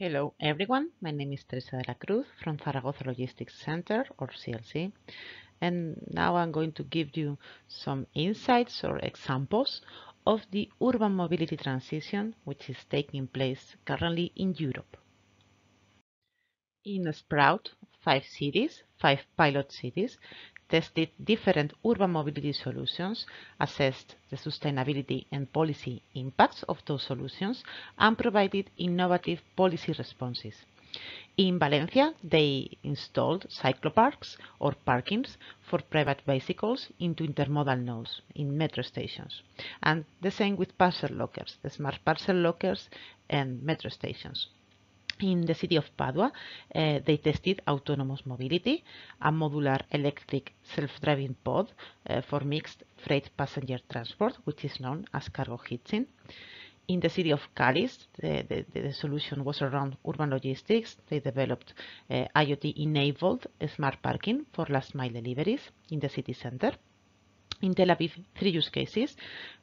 Hello everyone, my name is Teresa de la Cruz from Zaragoza Logistics Center or ZLC and now I'm going to give you some insights or examples of the urban mobility transition which is taking place currently in Europe. In Sprout, five cities, five pilot cities, tested different urban mobility solutions, assessed the sustainability and policy impacts of those solutions, and provided innovative policy responses. In Valencia, they installed cycloparks or parkings for private bicycles into intermodal nodes in metro stations. And the same with parcel lockers, the smart parcel lockers and metro stations. In the city of Padua, uh, they tested autonomous mobility, a modular electric self-driving pod uh, for mixed freight passenger transport, which is known as cargo hitching. In the city of Cádiz, the, the, the, solution was around urban logistics. They developed uh, IoT-enabled smart parking for last mile deliveries in the city center. In Tel Aviv, three use cases.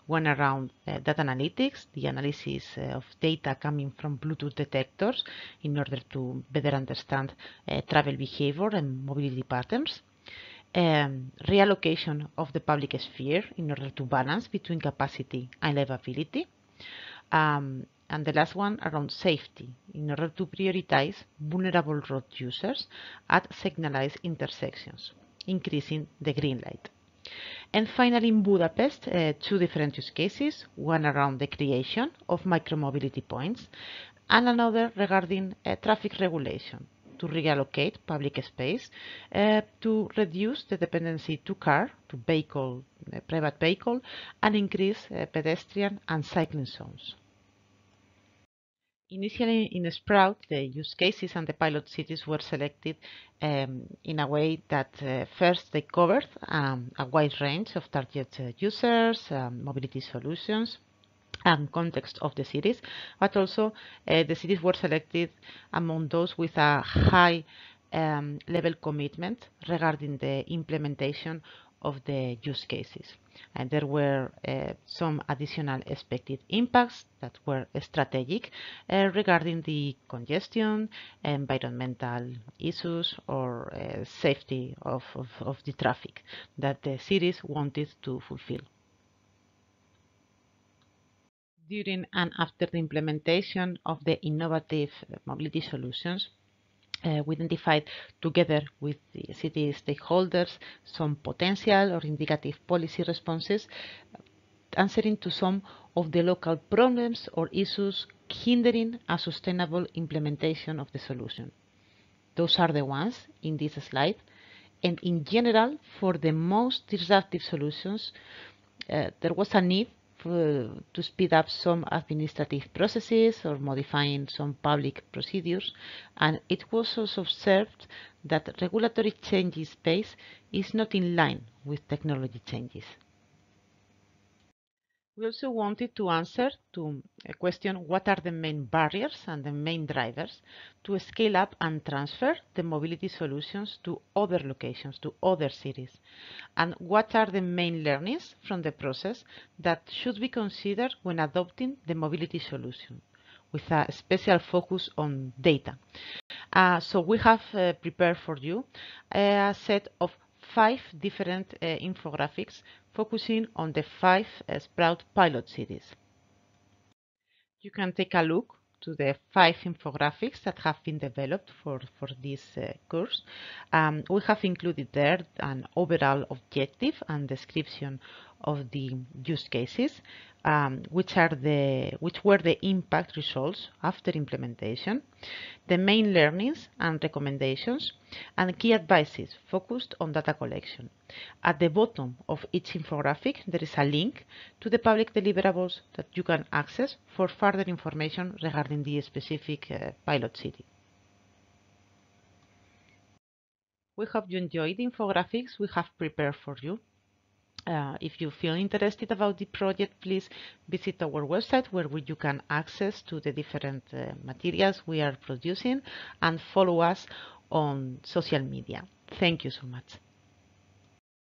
One around uh, data analytics, the analysis uh, of data coming from Bluetooth detectors in order to better understand uh, travel behavior and mobility patterns. Um, reallocation of the public sphere in order to balance between capacity and livability. Um, and the last one around safety in order to prioritize vulnerable road users at signalized intersections, increasing the green light. And finally, in Budapest, uh, two different use cases, one around the creation of micromobility points and another regarding uh, traffic regulation to reallocate public space uh, to reduce the dependency to car, to vehicle, uh, private vehicle, and increase uh, pedestrian and cycling zones. Initially in Sprout, the use cases and the pilot cities were selected um, in a way that uh, first they covered um, a wide range of target uh, users, um, mobility solutions, and context of the cities, but also uh, the cities were selected among those with a high um, level commitment regarding the implementation of the use cases. And there were uh, some additional expected impacts that were strategic uh, regarding the congestion, environmental issues, or uh, safety of, of, of the traffic that the cities wanted to fulfill during and after the implementation of the innovative mobility solutions, uh, we identified together with the city stakeholders some potential or indicative policy responses answering to some of the local problems or issues hindering a sustainable implementation of the solution. Those are the ones in this slide. And in general, for the most disruptive solutions, uh, there was a need to speed up some administrative processes or modifying some public procedures. And it was also observed that regulatory changes pace is not in line with technology changes. We also wanted to answer to a question what are the main barriers and the main drivers to scale up and transfer the mobility solutions to other locations, to other cities, and what are the main learnings from the process that should be considered when adopting the mobility solution with a special focus on data. Uh, so we have uh, prepared for you a set of five different uh, infographics focusing on the five Sprout pilot cities. You can take a look to the five infographics that have been developed for, for this uh, course. Um, we have included there an overall objective and description of the use cases, um, which are the which were the impact results after implementation, the main learnings and recommendations, and key advices focused on data collection. At the bottom of each infographic, there is a link to the public deliverables that you can access for further information regarding the specific uh, pilot city. We hope you enjoyed the infographics we have prepared for you. Uh, if you feel interested about the project, please visit our website where you can access to the different uh, materials we are producing and follow us on social media. Thank you so much.